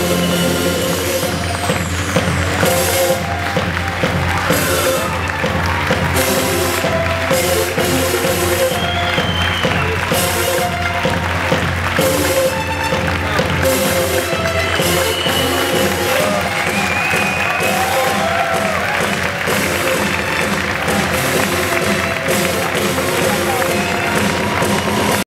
Música